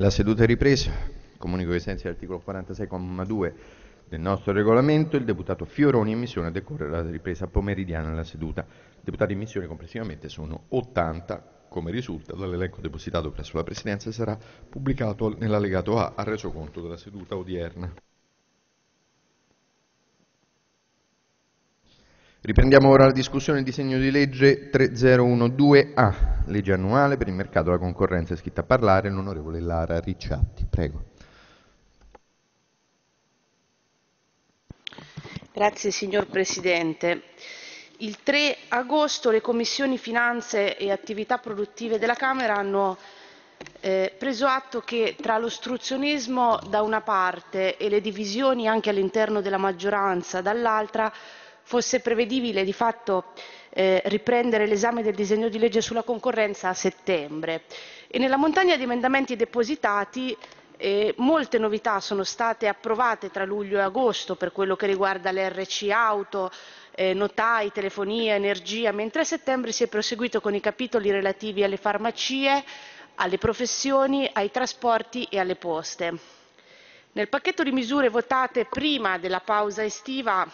La seduta è ripresa. Comunico che sensi dell'articolo 46,2 del nostro regolamento il deputato Fioroni in missione a decorrere la ripresa pomeridiana della seduta. I deputati in missione complessivamente sono 80, come risulta dall'elenco depositato presso la Presidenza sarà pubblicato nell'allegato A al resoconto della seduta odierna. Riprendiamo ora la discussione del disegno di legge 3012A, legge annuale per il mercato e la concorrenza. È iscritta a parlare l'onorevole Lara Ricciatti. Prego. Grazie signor Presidente. Il 3 agosto le commissioni finanze e attività produttive della Camera hanno eh, preso atto che tra l'ostruzionismo da una parte e le divisioni anche all'interno della maggioranza dall'altra fosse prevedibile di fatto eh, riprendere l'esame del disegno di legge sulla concorrenza a settembre e nella montagna di emendamenti depositati eh, molte novità sono state approvate tra luglio e agosto per quello che riguarda le RC auto, eh, notai, telefonia, energia, mentre a settembre si è proseguito con i capitoli relativi alle farmacie, alle professioni, ai trasporti e alle poste. Nel pacchetto di misure votate prima della pausa estiva